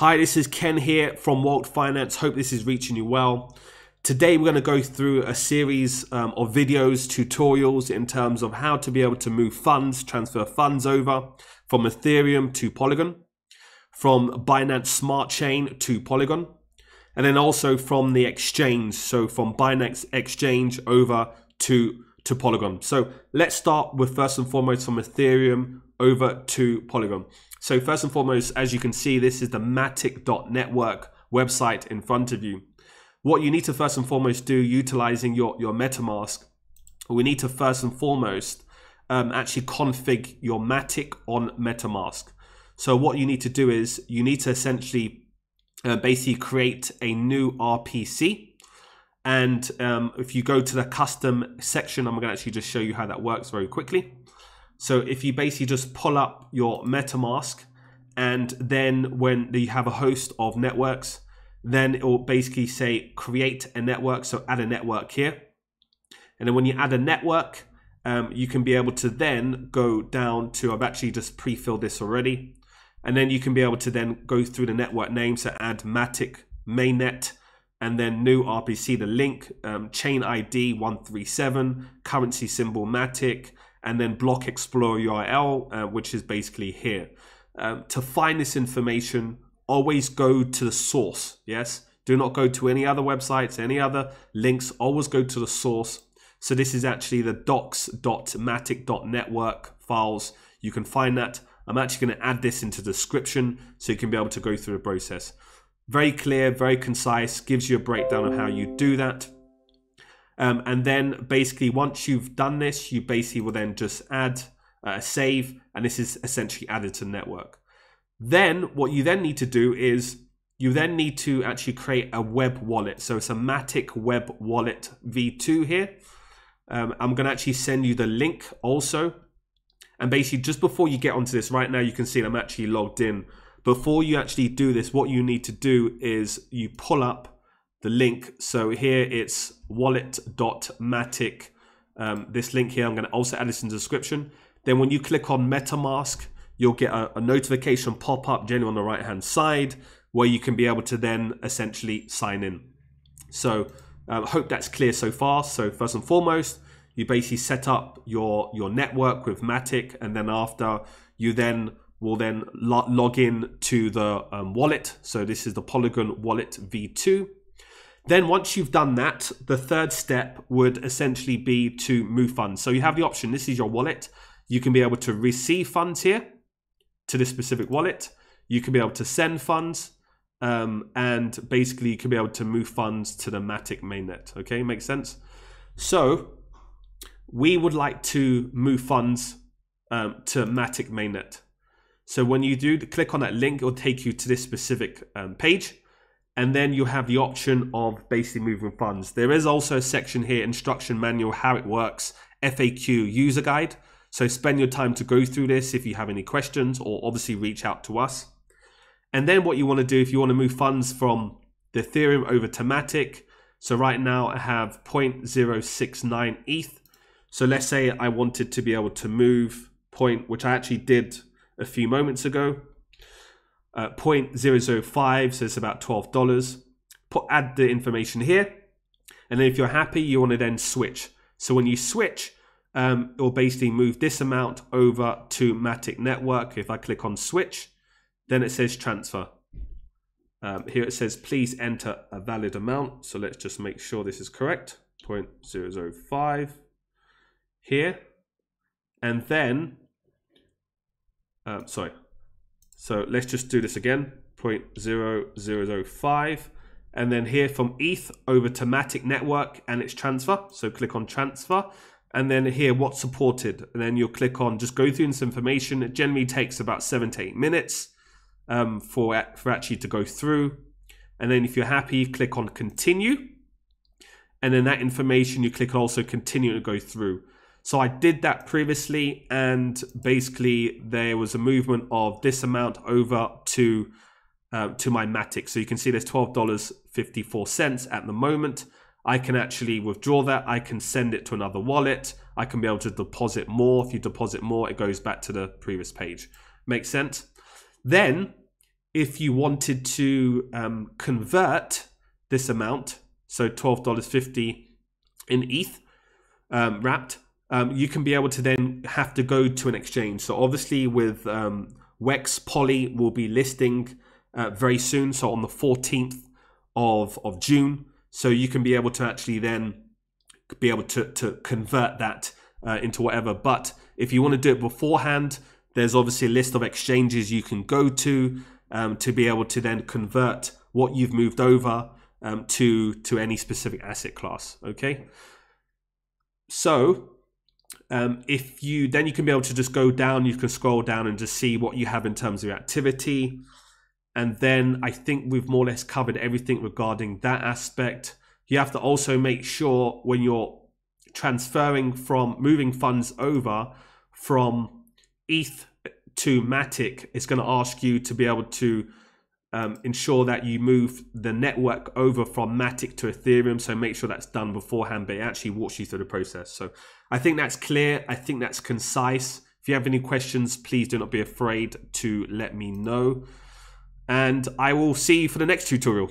Hi, this is Ken here from Wault Finance. Hope this is reaching you well. Today, we're going to go through a series um, of videos, tutorials in terms of how to be able to move funds, transfer funds over from Ethereum to Polygon, from Binance Smart Chain to Polygon, and then also from the exchange. So from Binance Exchange over to, to Polygon. So let's start with first and foremost from Ethereum over to Polygon. So first and foremost, as you can see, this is the matic.network website in front of you. What you need to first and foremost do utilizing your, your MetaMask, we need to first and foremost um, actually config your Matic on MetaMask. So what you need to do is you need to essentially uh, basically create a new RPC. And um, if you go to the custom section, I'm to actually just show you how that works very quickly. So if you basically just pull up your MetaMask and then when you have a host of networks, then it will basically say create a network. So add a network here. And then when you add a network, um, you can be able to then go down to, I've actually just pre-filled this already. And then you can be able to then go through the network name. So add Matic mainnet and then new RPC, the link, um, chain ID 137, currency symbol Matic, and then block explorer URL, uh, which is basically here. Um, to find this information, always go to the source. Yes, do not go to any other websites, any other links. Always go to the source. So this is actually the docs.matic.network files. You can find that. I'm actually going to add this into the description so you can be able to go through the process. Very clear, very concise, gives you a breakdown of how you do that. Um, and then basically once you've done this, you basically will then just add a uh, save, and this is essentially added to network. Then what you then need to do is you then need to actually create a web wallet. So it's a Matic Web Wallet V2 here. Um, I'm going to actually send you the link also. And basically, just before you get onto this, right now you can see I'm actually logged in. Before you actually do this, what you need to do is you pull up the link. So here it's wallet.matic. Um, this link here, I'm going to also add this in the description. Then when you click on MetaMask, you'll get a, a notification pop up generally on the right hand side where you can be able to then essentially sign in. So I uh, hope that's clear so far. So first and foremost, you basically set up your, your network with Matic and then after you then will then log in to the um, wallet. So this is the Polygon Wallet V2. Then once you've done that, the third step would essentially be to move funds. So you have the option, this is your wallet. You can be able to receive funds here to this specific wallet. You can be able to send funds. Um, and basically you can be able to move funds to the Matic mainnet. Okay, makes sense? So we would like to move funds um, to Matic mainnet. So when you do click on that link, it will take you to this specific um, page and then you have the option of basically moving funds. There is also a section here, instruction manual, how it works, FAQ user guide. So spend your time to go through this if you have any questions or obviously reach out to us. And then what you want to do if you want to move funds from the Ethereum over to Matic. So right now I have 0.069 ETH. So let's say I wanted to be able to move point, which I actually did a few moments ago uh, 0.005, so it's about $12. Put Add the information here. And then if you're happy, you want to then switch. So when you switch, um, it will basically move this amount over to Matic Network. If I click on switch, then it says transfer. Um, here it says, please enter a valid amount. So let's just make sure this is correct. 0.005 here. And then, uh, sorry, so let's just do this again, 0.0005. And then here from ETH over to Matic Network and its transfer. So click on transfer. And then here, what's supported. And then you'll click on just go through this information. It generally takes about seven to eight minutes um, for, for actually to go through. And then if you're happy, click on continue. And then that information, you click also continue to go through. So I did that previously, and basically there was a movement of this amount over to uh, to my Matic. So you can see there's twelve dollars fifty four cents at the moment. I can actually withdraw that. I can send it to another wallet. I can be able to deposit more. If you deposit more, it goes back to the previous page. Makes sense. Then if you wanted to um, convert this amount, so $12.50 in ETH um, wrapped, um, you can be able to then have to go to an exchange. So obviously with um, Wex Poly will be listing uh, very soon, so on the 14th of, of June. So you can be able to actually then be able to, to convert that uh, into whatever. But if you want to do it beforehand, there's obviously a list of exchanges you can go to um, to be able to then convert what you've moved over um, to to any specific asset class. Okay. So um, if you then you can be able to just go down, you can scroll down and just see what you have in terms of activity. And then I think we've more or less covered everything regarding that aspect. You have to also make sure when you're transferring from moving funds over from ETH to Matic, it's going to ask you to be able to um, ensure that you move the network over from Matic to Ethereum. So make sure that's done beforehand, but it actually walks you through the process. So I think that's clear. I think that's concise. If you have any questions, please do not be afraid to let me know. And I will see you for the next tutorial.